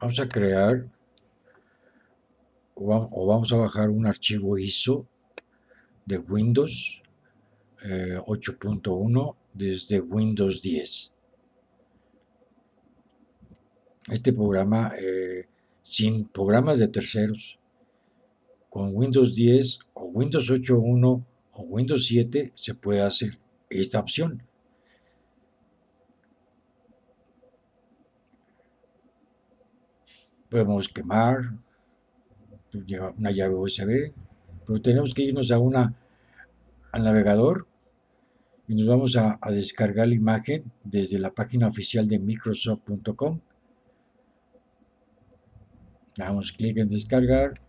vamos a crear o vamos a bajar un archivo ISO de Windows 8.1 eh, desde Windows 10. Este programa, eh, sin programas de terceros, con Windows 10 o Windows 8.1 o Windows 7 se puede hacer esta opción. Podemos quemar una llave USB, pero tenemos que irnos a una al navegador y nos vamos a, descargar la imagen desde la página oficial de microsoft.com. Damos clic en descargar.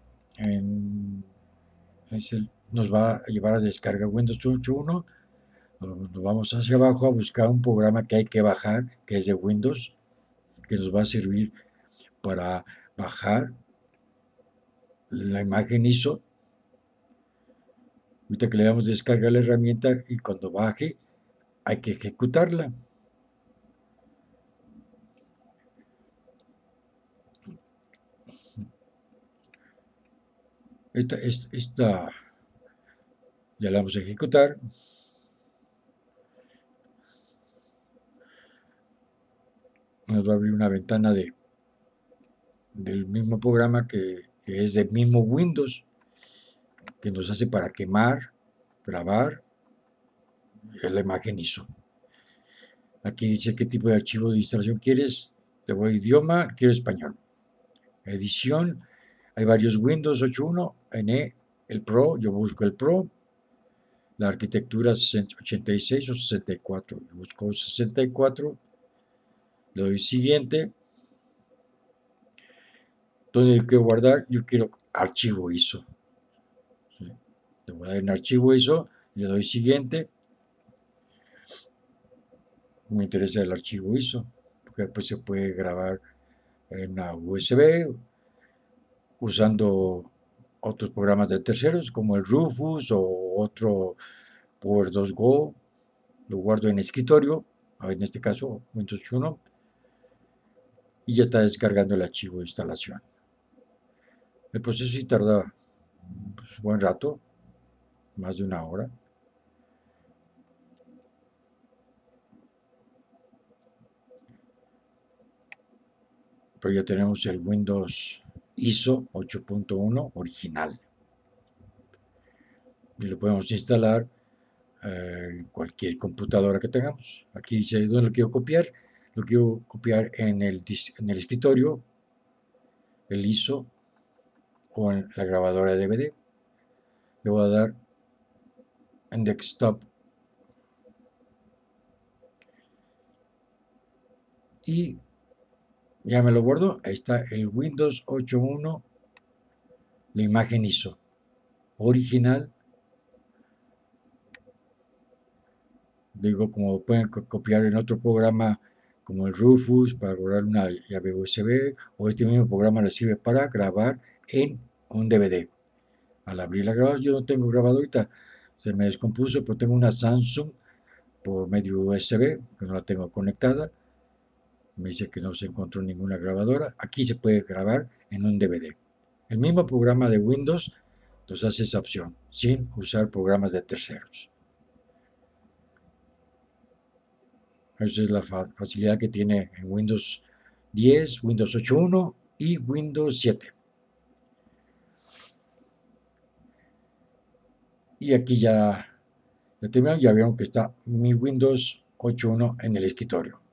nos va a llevar a descargar Windows 8.1. Nos vamos hacia abajo a buscar un programa que hay que bajar, que es de Windows, que nos va a servir para bajar la imagen ISO Ahorita que le damos descarga a la herramienta y cuando baje hay que ejecutarla. Esta, esta, ya la vamos a ejecutar. Nos va a abrir una ventana de, del mismo programa que, es del mismo Windows que nos hace para quemar, grabar la imagen ISO. Aquí dice qué tipo de archivo de instalación quieres. Le voy a idioma, quiero español. Edición, hay varios Windows 8.1, NE, el Pro, yo busco el Pro. La arquitectura 86 o 64, yo busco 64. Le doy siguiente. ¿Dónde quiero guardar? Yo quiero archivo ISO le voy a dar un archivo ISO, le doy siguiente. Me interesa el archivo ISO, porque después se puede grabar en una USB usando otros programas de terceros como el Rufus o otro Power 2 Go. Lo guardo en escritorio, en este caso Windows 1, y ya está descargando el archivo de instalación. El proceso sí tarda pues, buen rato, más de una hora. Pero ya tenemos el Windows ISO 8.1 original. Y lo podemos instalar eh, en cualquier computadora que tengamos. Aquí dice dónde lo quiero copiar. Lo quiero copiar en el, en el escritorio, el ISO o en la grabadora DVD. Le voy a dar en desktop. Y ya me lo guardo. Ahí está el Windows 8.1, la imagen ISO original. Digo, como pueden copiar en otro programa como el Rufus para grabar una llave USB o este mismo programa le sirve para grabar en un DVD. Al abrir la grabación, yo no tengo grabado ahorita, se me descompuso, pero tengo una Samsung por medio USB, que no la tengo conectada. Me dice que no se encontró ninguna grabadora. Aquí se puede grabar en un DVD. El mismo programa de Windows nos hace esa opción, sin usar programas de terceros. Esa es la facilidad que tiene en Windows 10, Windows 8.1 y Windows 7. Y aquí ya, ya ya vieron que está mi Windows 8.1 en el escritorio.